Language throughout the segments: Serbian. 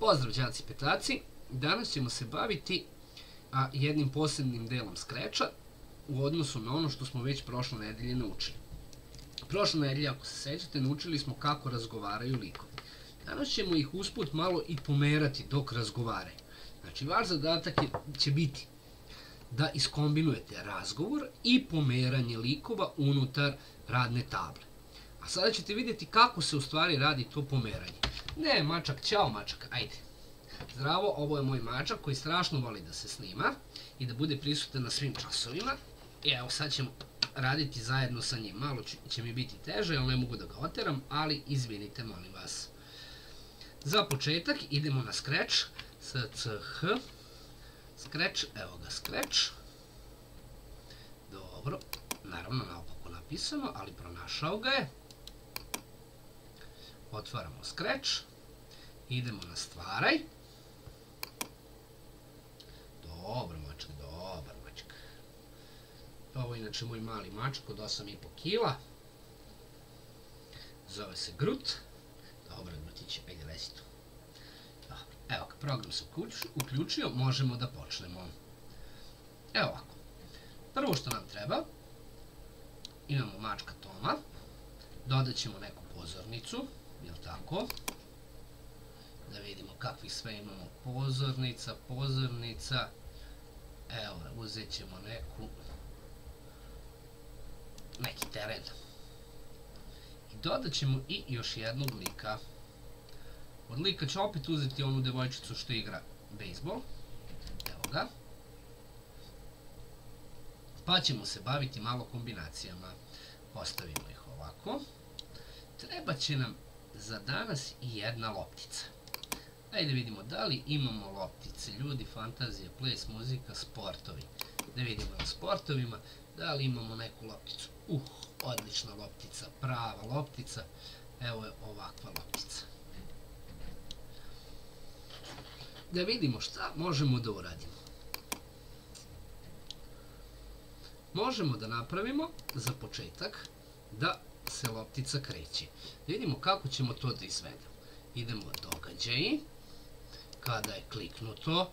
Pozdrav đaci petaci, danas ćemo se baviti jednim posebnim delom skreča u odnosu na ono što smo već prošle nedelje naučili. Prošle nedelje, ako se sećate, naučili smo kako razgovaraju likovi. Danas ćemo ih usput malo i pomerati dok razgovaraju. Znači, vaš zadatak je, će biti da iskombinujete razgovor i pomeranje likova unutar radne table. A sada ćete vidjeti kako se u stvari radi to pomeranje. Ne, mačak, ćao mačak, ajde. Zdravo, ovo je moj mačak koji strašno voli da se snima i da bude prisutan na svim časovima. I evo sad ćemo raditi zajedno sa njim. Malo će mi biti teže, ali ne mogu da ga oteram, ali izvinite, molim vas. Za početak idemo na Scratch, SCH, Scratch, evo ga Scratch. Dobro, naravno naopako napisano, ali pronašao ga je. Otvaramo Scratch, idemo na stvaraj. Dobro, mačak, dobar mačak. Ovo je inače moj mali mačak od 8,5 kila. Zove se Grut. Dobro, Grutić je pegde lesitu. Evo, kad program se uključio, možemo da počnemo. Evo ovako. Prvo što nam treba, imamo mačka Toma, dodat ćemo neku pozornicu, jel tako? Da vidimo kakvi sve imamo pozornica, pozornica, evo, uzet ćemo neku, neki teren. I dodat ćemo i još jednog lika. Od lika ću opet uzeti onu devojčicu što igra bejsbol. Evo ga. Pa ćemo se baviti malo kombinacijama. Postavimo ih ovako. Treba će nam za danas i jedna loptica. Ajde vidimo da li imamo loptice. Ljudi, fantazija, ples, muzika, sportovi. Da vidimo na sportovima da li imamo neku lopticu. Uh, odlična loptica, prava loptica. Evo je ovakva loptica. Da vidimo šta možemo da uradimo. Možemo da napravimo za početak da se loptica kreće. Da vidimo kako ćemo to da izvedemo. Idemo događaji. Kada je kliknuto,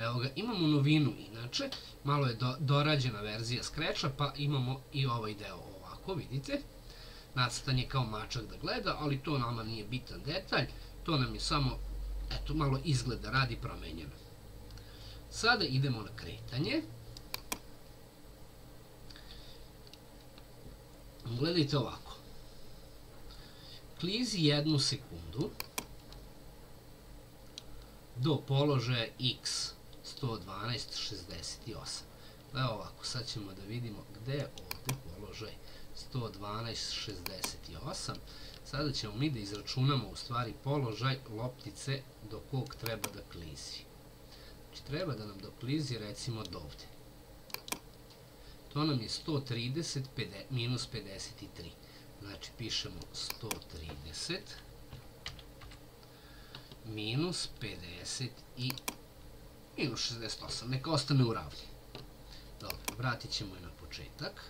Evo ga, imamo novinu inače, malo je do, dorađena verzija Scratcha, pa imamo i ovaj deo ovako, vidite. Nacrtan je kao mačak da gleda, ali to nama nije bitan detalj, to nam je samo, eto, malo izgleda radi promenjeno. Sada idemo na kretanje. Gledajte ovako. Klizi jednu sekundu do položaja x 112.68. Evo ovako, sad ćemo da vidimo gde je ovde položaj 112.68. Sada ćemo mi da izračunamo u stvari položaj loptice do kog treba da klizi. Znači treba da nam doklizi recimo do ovde. To nam je 130 minus 53. Znači pišemo 130 minus 50 i minus 68. Neka ostane u ravni. Dobro, vratit ćemo je na početak.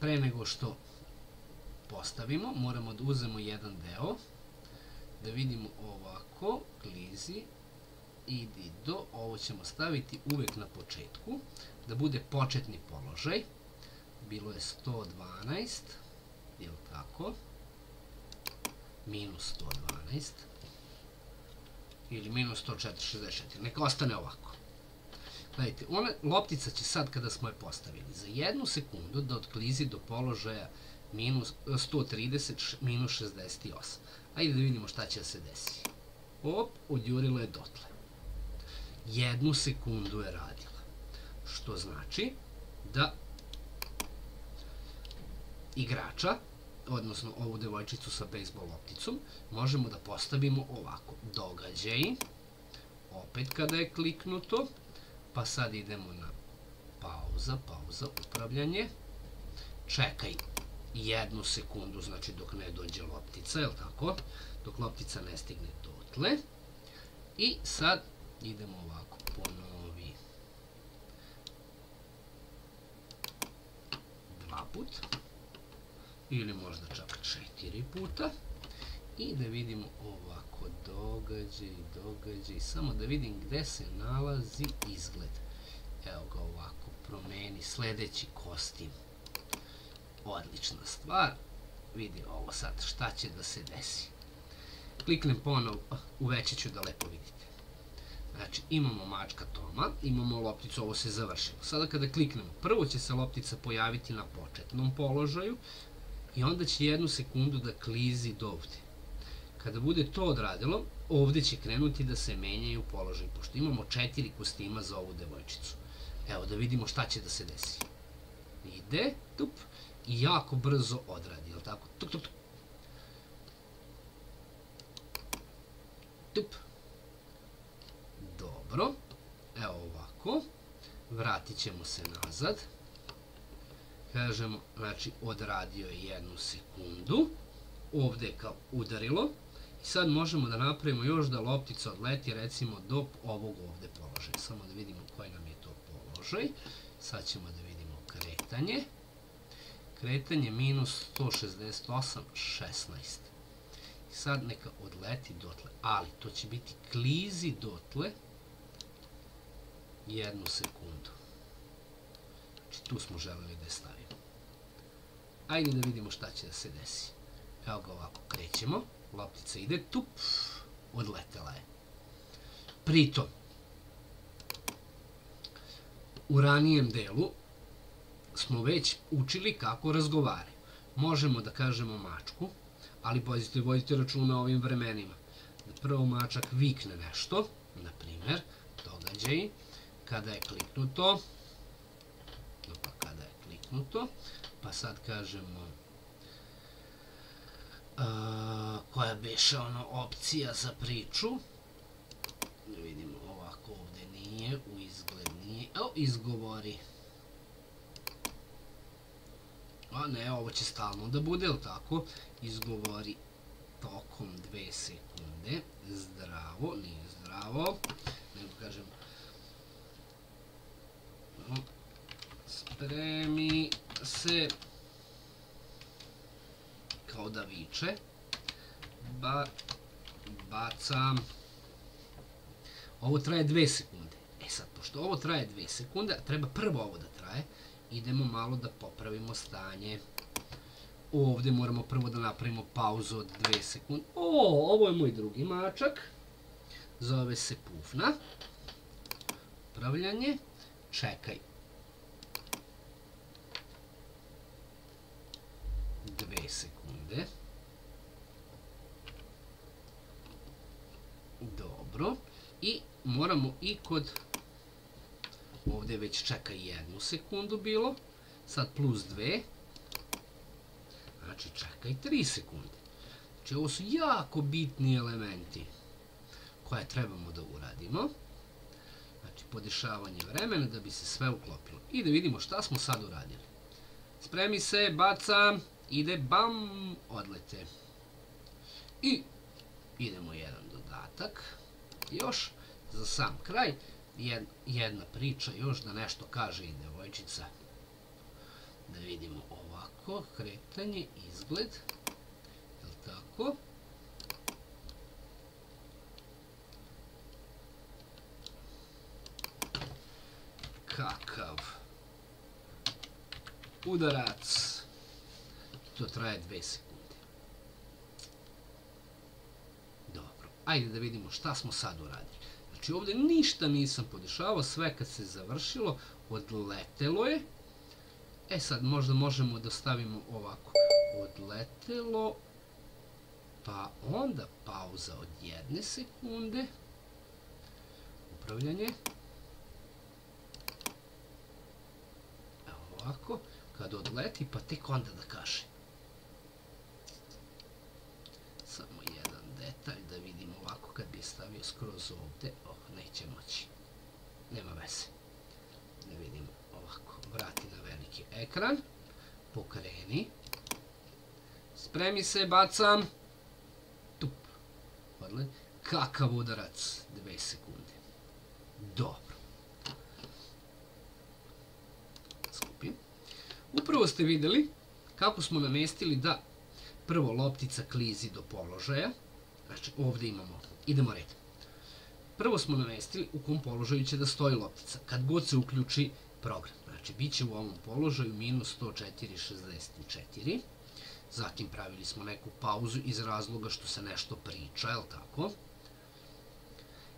Pre nego što postavimo, moramo da uzemo jedan deo, da vidimo ovako, klizi, idi do, ovo ćemo staviti uvek na početku, da bude početni položaj, bilo je 112, jel tako, minus 112, ili minus 164, neka ostane ovako. Gledajte, ona, loptica će sad kada smo je postavili za jednu sekundu da otklizi do položaja minus 130 minus 68. Ajde da vidimo šta će da se desi. Op, odjurilo je dotle. Jednu sekundu je radila. Što znači da igrača, odnosno ovu devojčicu sa bejsbol lopticom, možemo da postavimo ovako. Događaj, opet kada je kliknuto, pa sad idemo na pauza, pauza, upravljanje, čekaj jednu sekundu, znači dok ne dođe loptica, je tako? Dok loptica ne stigne dotle. I sad idemo ovako, ponovi dva put, ili možda čak četiri puta. I da vidimo ovako, događaj, događaj, samo da vidim gde se nalazi izgled. Evo ga ovako, promeni sledeći kostim. Odlična stvar. Vidi ovo sad, šta će da se desi. Kliknem ponovo, uvećat ću da lepo vidite. Znači, imamo mačka Toma, imamo lopticu, ovo se završilo. Sada kada kliknemo, prvo će se loptica pojaviti na početnom položaju i onda će jednu sekundu da klizi do ovde. Kada bude to odradilo, ovde će krenuti da se menjaju položaj, pošto imamo četiri kostima za ovu devojčicu. Evo, da vidimo šta će da se desi. Ide, tup, i jako brzo odradi, jel tako? Tup, tup, tup. Tup. Dobro. Evo ovako. Vratit ćemo se nazad. Kažemo, znači, odradio je jednu sekundu. Ovde je kao udarilo. I sad možemo da napravimo još da loptica odleti, recimo, do ovog ovde položaja. Samo da vidimo koji nam je to položaj. Sad ćemo da vidimo kretanje. Kretanje minus 168, 16. I sad neka odleti dotle. Ali to će biti klizi dotle jednu sekundu. Znači tu smo želeli da je stavimo. Ajde da vidimo šta će da se desi. Evo ga ovako krećemo. Loptica ide, tup, odletela je. Pritom, u ranijem delu smo već učili kako razgovaraju. Možemo da kažemo mačku, ali pazite, vodite računa o ovim vremenima. Da prvo mačak vikne nešto, na primer, događaj, kada je kliknuto, pa kada je kliknuto, pa sad kažemo a, koja biše ono opcija za priču, da vidimo ovako ovde nije, u izgled nije, o, izgovori, a ne, ovo će stalno da bude, ili tako, izgovori tokom dve sekunde, zdravo, nije zdravo, nego kažem, spremi se kao da viče. Ba, bacam. Ovo traje dve sekunde. E sad, pošto ovo traje dve sekunde treba prvo ovo da traje idemo malo da popravimo stanje. Ovde moramo prvo da napravimo pauzu od dve sekunde. O, ovo je moj drugi mačak. Zove se Pufna. Upravljanje čekaj. Dve sekunde. Dobro. I moramo i kod... Ovde već čeka jednu sekundu bilo. Sad plus dve. Znači čekaj tri sekunde. Znači ovo su jako bitni elementi koje trebamo da uradimo podešavanje vremena da bi se sve uklopilo. I da vidimo šta smo sad uradili. Spremi se, bacam, ide, bam, odlete. I idemo jedan dodatak. Još za sam kraj jedna priča još da nešto kaže i devojčica. Da vidimo ovako, kretanje, izgled. Je li tako? Kakav udarac. To traje dve sekunde. Dobro, ajde da vidimo šta smo sad uradili. Znači ovde ništa nisam podešavao, sve kad se završilo, odletelo je. E sad možda možemo da stavimo ovako. Odletelo, pa onda pauza od jedne sekunde. Upravljanje. Ovako, kad odleti, pa tek onda da kaže. Samo jedan detalj da vidimo ovako kad bi stavio skroz ovde, oh, neće moći. Nema veze. Da vidimo ovako, vrati na veliki ekran, pokreni, spremi se, bacam, tup, odleti, kakav udarac, dve sekunde. Dobro. Upravo ste videli kako smo namestili da prvo loptica klizi do položaja, znači ovde imamo, idemo red. Prvo smo namestili u kom položaju će da stoji loptica, kad god se uključi program. Znači, bit će u ovom položaju minus 104,64. Zatim pravili smo neku pauzu iz razloga što se nešto priča, je li tako?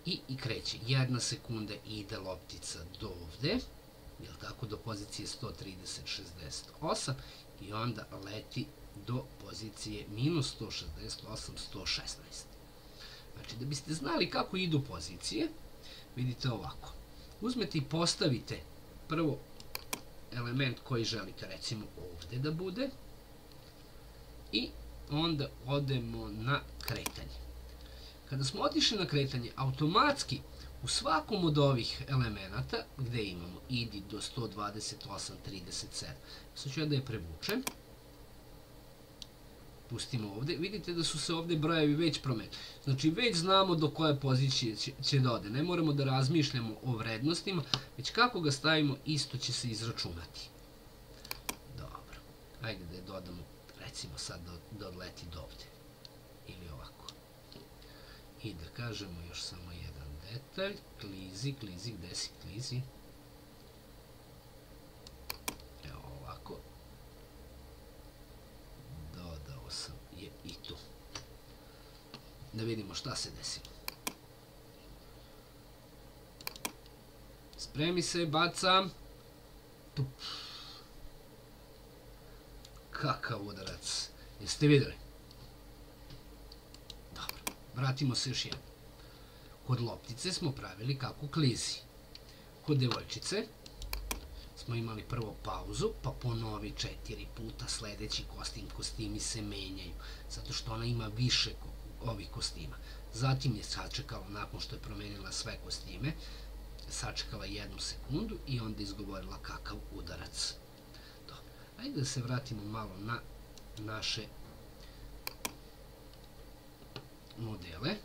I, I kreće. Jedna sekunda ide loptica do ovde, je tako, do pozicije 130,68 i onda leti do pozicije minus 168,116. Znači, da biste znali kako idu pozicije, vidite ovako. Uzmete i postavite prvo element koji želite, recimo ovde da bude, i onda odemo na kretanje. Kada smo otišli na kretanje, automatski u svakom od ovih elemenata, gde imamo idi do 128.37, sad ću ja da je prevučem, pustimo ovde, vidite da su se ovde brojevi već promenili. Znači, već znamo do koje pozicije će, da ode. Ne moramo da razmišljamo o vrednostima, već kako ga stavimo, isto će se izračunati. Dobro. Ajde da je dodamo, recimo sad da, da odleti do ovde. Ili ovako. I da kažemo još samo detalj. Klizi, klizi, gde si klizi? da vidimo šta se desilo. Spremi se, bacam. Kakav udarac. Jeste videli? Dobro, vratimo se još jedno. Kod loptice smo pravili kako klizi. Kod devojčice smo imali prvo pauzu, pa ponovi četiri puta sledeći kostim, kostimi se menjaju, zato što ona ima više ovih kostima. Zatim je sačekala, nakon što je promenila sve kostime, sačekala jednu sekundu i onda izgovorila kakav udarac. Dobro. Ajde da se vratimo malo na naše modele,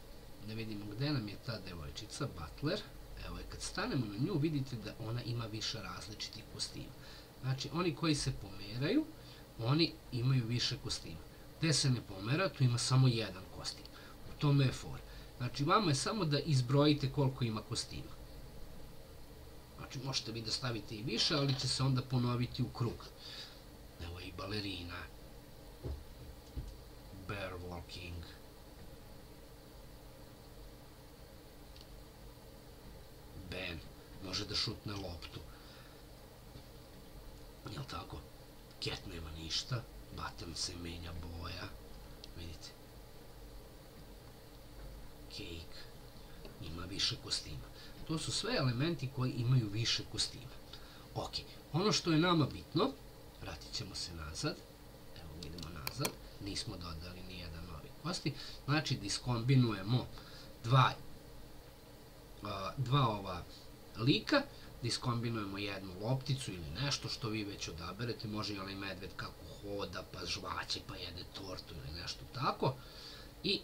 da vidimo gde nam je ta devojčica, Butler. Evo je, kad stanemo na nju, vidite da ona ima više različitih kostima. Znači, oni koji se pomeraju, oni imaju više kostima. Gde se ne pomera, tu ima samo jedan kostim tome je for. Znači, vama je samo da izbrojite koliko ima kostima. Znači, možete vi da stavite i više, ali će se onda ponoviti u krug. Evo i balerina. Bear walking. Može da šutne loptu. Jel tako? Cat nema ništa. Button se menja boja. Vidite cake, ima više kostima. To su sve elementi koji imaju više kostima. Ok, ono što je nama bitno, vratit ćemo se nazad, evo idemo nazad, nismo dodali ni jedan novi kosti, znači da iskombinujemo dva, dva ova lika, da iskombinujemo jednu lopticu ili nešto što vi već odaberete, može i onaj medved kako hoda, pa žvaće, pa jede tortu ili nešto tako, i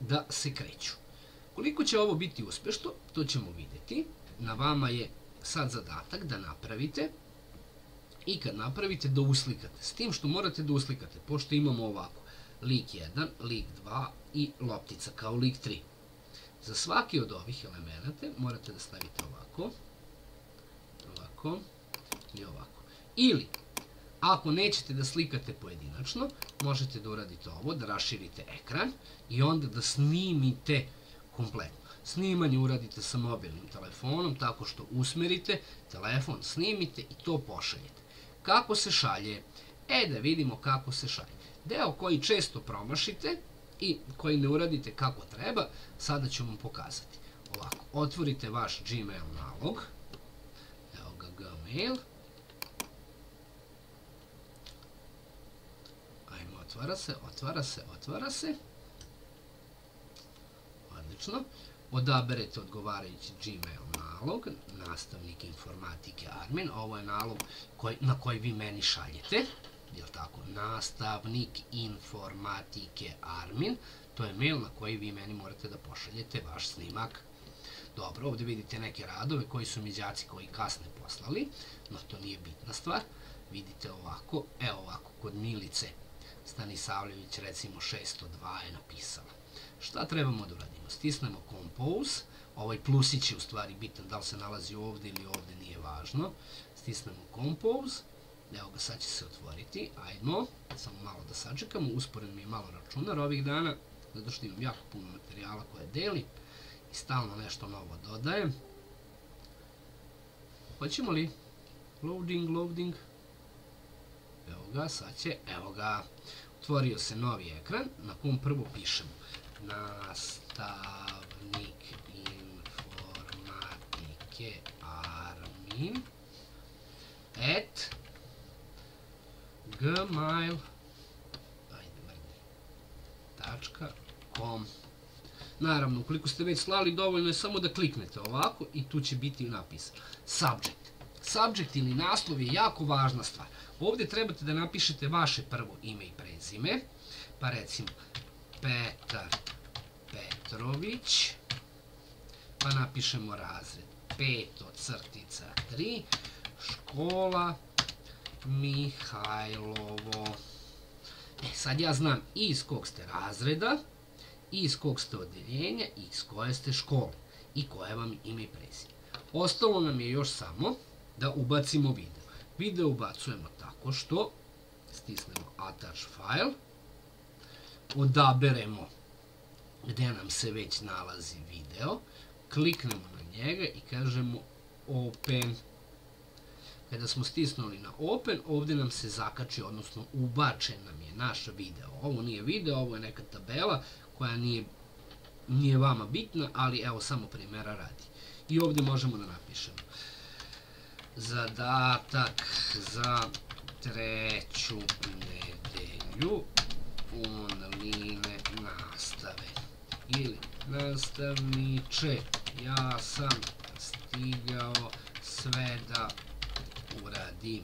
da se kreću. Koliko će ovo biti uspešno, to ćemo videti. Na vama je sad zadatak da napravite i kad napravite da uslikate. S tim što morate da uslikate, pošto imamo ovako lik 1, lik 2 i loptica kao lik 3. Za svaki od ovih elemenata morate da stavite ovako, ovako i ovako. Ili Ako nećete da slikate pojedinačno, možete da uradite ovo, da raširite ekran i onda da snimite kompletno. Snimanje uradite sa mobilnim telefonom tako što usmerite, telefon snimite i to pošaljete. Kako se šalje? E, da vidimo kako se šalje. Deo koji često promašite i koji ne uradite kako treba, sada ću vam pokazati. Ovako, otvorite vaš Gmail nalog, evo ga Gmail, otvara se, otvara se, otvara se. Odlično. Odaberete odgovarajući Gmail nalog, nastavnik informatike Armin. Ovo je nalog koji, na koji vi meni šaljete. Je tako? Nastavnik informatike Armin. To je mail na koji vi meni morate da pošaljete vaš snimak. Dobro, ovde vidite neke radove koji su mi đaci koji kasne poslali, no to nije bitna stvar. Vidite ovako, evo ovako, kod Milice Stanisavljević recimo 602 je napisala. Šta trebamo da uradimo? Stisnemo Compose, ovaj plusić je u stvari bitan, da li se nalazi ovde ili ovde nije važno. Stisnemo Compose, evo ga sad će se otvoriti, ajmo, samo malo da sačekamo, usporen mi je malo računar ovih dana, zato što imam jako puno materijala koje deli i stalno nešto novo dodajem. Hoćemo li? Loading, loading. Evo ga, sad će, evo ga. Otvorio se novi ekran, na kom prvo pišemo nastavnik informatike Armin at gmail ajde mrdi tačka com Naravno, ukoliko ste već slali, dovoljno je samo da kliknete ovako i tu će biti napisan. Subject. Subject ili naslov je jako važna stvar. Ovde trebate da napišete vaše prvo ime i prezime, pa recimo Petar Petrović, pa napišemo razred 5 od crtica 3, škola Mihajlovo. E, sad ja znam i iz kog ste razreda, i iz kog ste odeljenja, i iz koje ste škole, i koje vam ime i prezime. Ostalo nam je još samo da ubacimo video. Video ubacujemo tako što stisnemo attach file, odaberemo gde nam se već nalazi video, kliknemo na njega i kažemo open. Kada smo stisnuli na open, ovde nam se zakači, odnosno ubačen nam je naš video. Ovo nije video, ovo je neka tabela koja nije, nije vama bitna, ali evo samo primjera radi. I ovde možemo da napišemo zadatak za treću nedelju online nastave ili nastavniče ja sam stigao sve da uradim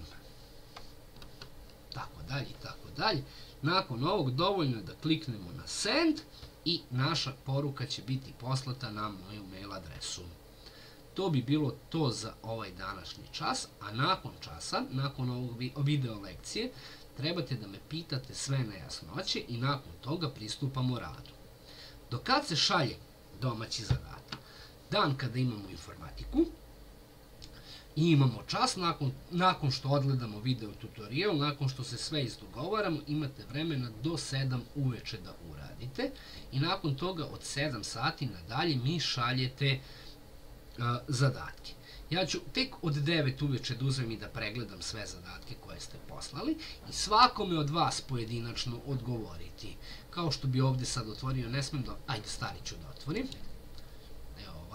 tako dalje tako dalje nakon ovog dovoljno je da kliknemo na send i naša poruka će biti poslata na moju mail adresu To bi bilo to za ovaj današnji čas, a nakon časa, nakon ovog video lekcije, trebate da me pitate sve nejasnoće i nakon toga pristupamo radu. Do kad se šalje domaći zadatak? Dan kada imamo informatiku, i imamo čas, nakon, nakon što odgledamo video tutorial, nakon što se sve izdogovaramo, imate vremena do 7 uveče da uradite i nakon toga od 7 sati nadalje mi šaljete zadatke. Ja ću tek od 9 uveče da uzmem i da pregledam sve zadatke koje ste poslali i svakome od vas pojedinačno odgovoriti. Kao što bi ovde sad otvorio, ne smem da... Ajde, stari ću da otvorim.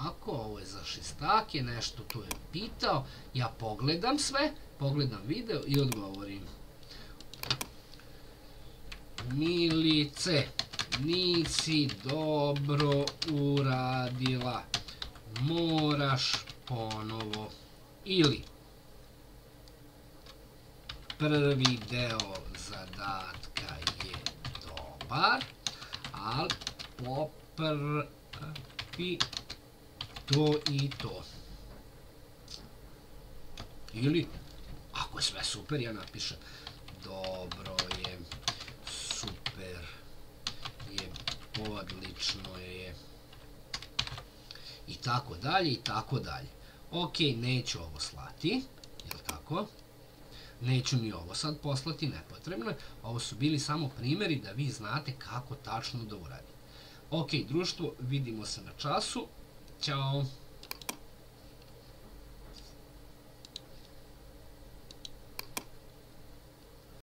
Ovako, ovo je za šestake, nešto tu je pitao. Ja pogledam sve, pogledam video i odgovorim. Milice, nisi dobro uradila moraš ponovo ili prvi deo zadatka je dobar, ali popravi to i to. Ili, ako je sve super, ja napišem dobro je, super je, odlično je, i tako dalje i tako dalje. Ok, neću ovo slati, jel tako? Neću ni ovo sad poslati, nepotrebno Ovo su bili samo primjeri da vi znate kako tačno da uradite. Ok, društvo, vidimo se na času. Ćao!